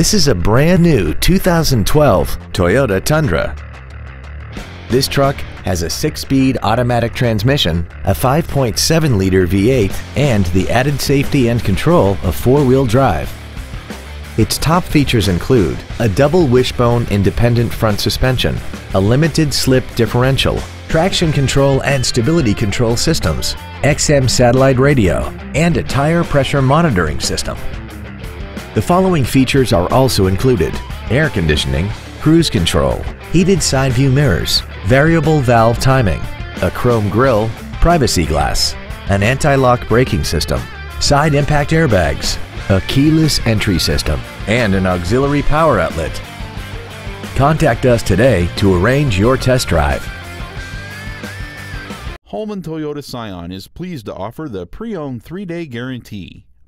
This is a brand new 2012 Toyota Tundra. This truck has a 6-speed automatic transmission, a 5.7-liter V8, and the added safety and control of four-wheel drive. Its top features include a double wishbone independent front suspension, a limited slip differential, traction control and stability control systems, XM satellite radio, and a tire pressure monitoring system. The following features are also included air conditioning, cruise control, heated side view mirrors, variable valve timing, a chrome grille, privacy glass, an anti-lock braking system, side impact airbags, a keyless entry system, and an auxiliary power outlet. Contact us today to arrange your test drive. Holman Toyota Scion is pleased to offer the pre-owned 3-day guarantee.